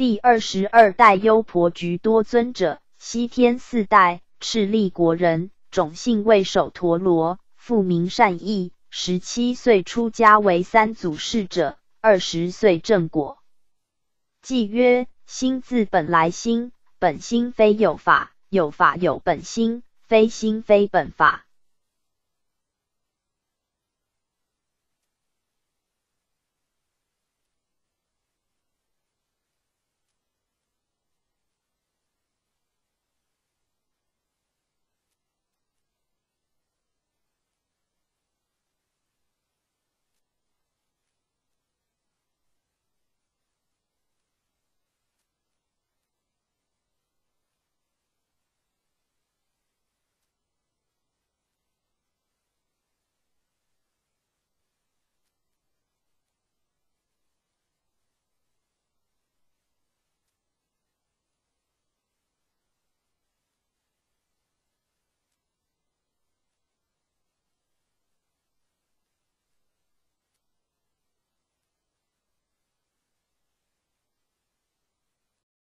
第二十二代优婆橘多尊者，西天四代赤利国人，种姓为首陀罗，复名善意。十七岁出家为三祖侍者，二十岁正果。即曰：心自本来心，本心非有法，有法有本心，非心非本法。